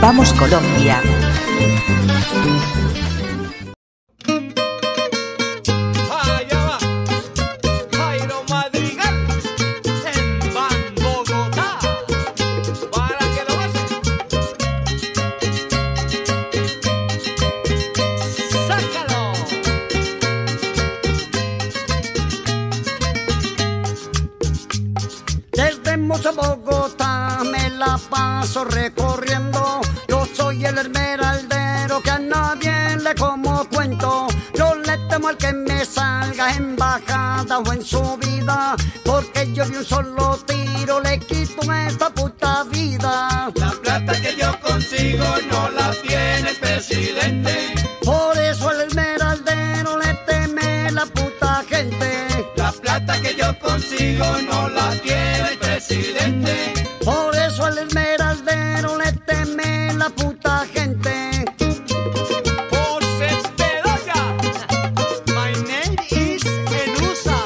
Vamos Colombia. Moza, Bogotá me la paso recorriendo. Yo soy el esmeraldero que a nadie le como cuento. Yo le temo al que me salga en bajada o en subida. Porque yo de un solo tiro le quito esta puta vida. La plata que yo consigo no la tiene el presidente. Por eso el esmeraldero le teme la puta gente. La plata que yo consigo no la tiene. Por eso el esmeraldero le teme la puta gente. José Bedoya. My name is Enusa.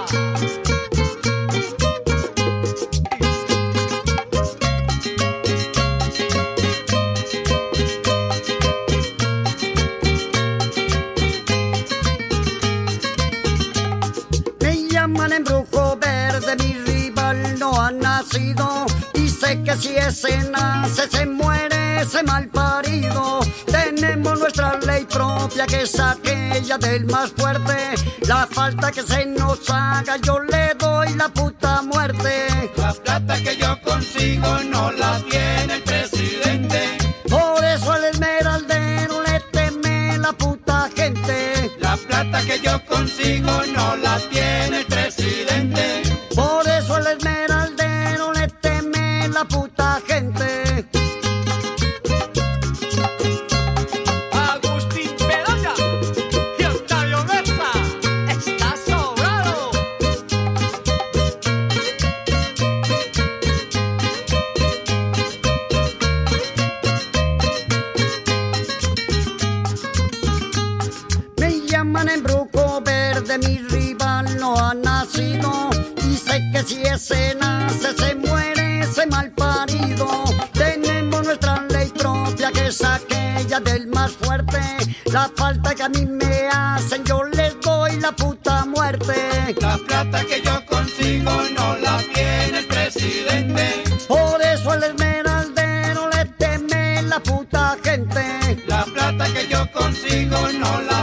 Me llaman embrujo verde, mi rival no ha nacido. Que si ese nace, se muere ese mal parido. Tenemos nuestra ley propia que es aquella del más fuerte. La falta que se nos haga, yo le doy la puta la gente. Agustín Bedoya y Octavio Garza está sobrado. Me llaman embrujo verde, mi rival no ha nacido. Dice que si ese nace, se muere ese malparido. Tenemos nuestra ley propia que es aquella del más fuerte. La falta que a mí me hacen, yo les doy la puta muerte. La plata que yo consigo no la tiene el presidente. Por eso el esmeraldero le teme la puta gente. La plata que yo consigo no la